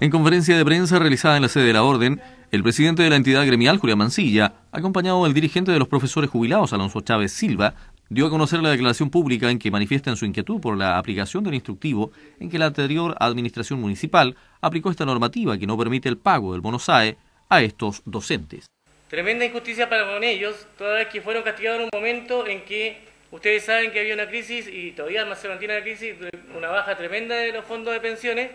En conferencia de prensa realizada en la sede de la Orden, el presidente de la entidad gremial, Julián Mancilla, acompañado del dirigente de los profesores jubilados, Alonso Chávez Silva, dio a conocer la declaración pública en que manifiestan su inquietud por la aplicación del instructivo en que la anterior administración municipal aplicó esta normativa que no permite el pago del bono SAE a estos docentes. Tremenda injusticia para con ellos, toda vez que fueron castigados en un momento en que ustedes saben que había una crisis y todavía más se mantiene la crisis, una baja tremenda de los fondos de pensiones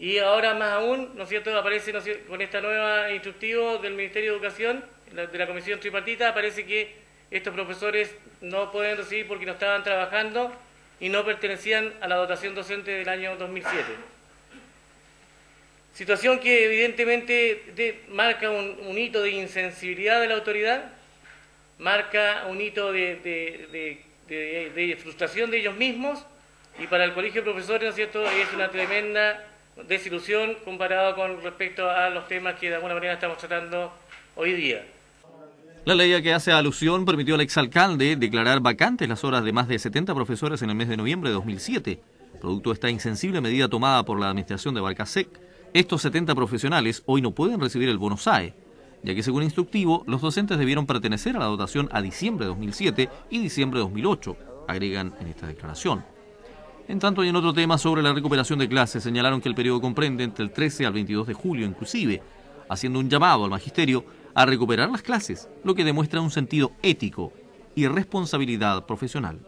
y ahora más aún, ¿no es cierto?, aparece con esta nueva instructivo del Ministerio de Educación, de la Comisión Tripartita, aparece que estos profesores no pueden recibir porque no estaban trabajando y no pertenecían a la dotación docente del año 2007. Situación que evidentemente marca un, hito de insensibilidad de la autoridad, marca un hito de, de, frustración de ellos mismos y para el colegio de profesores, ¿no es cierto?, es una tremenda desilusión comparado con respecto a los temas que de alguna manera estamos tratando hoy día. La ley a que hace alusión permitió al exalcalde declarar vacantes las horas de más de 70 profesores en el mes de noviembre de 2007. Producto de esta insensible medida tomada por la administración de Barcasec, estos 70 profesionales hoy no pueden recibir el bono SAE, ya que según instructivo, los docentes debieron pertenecer a la dotación a diciembre de 2007 y diciembre de 2008, agregan en esta declaración. En tanto, y en otro tema sobre la recuperación de clases, señalaron que el periodo comprende entre el 13 al 22 de julio inclusive, haciendo un llamado al magisterio a recuperar las clases, lo que demuestra un sentido ético y responsabilidad profesional.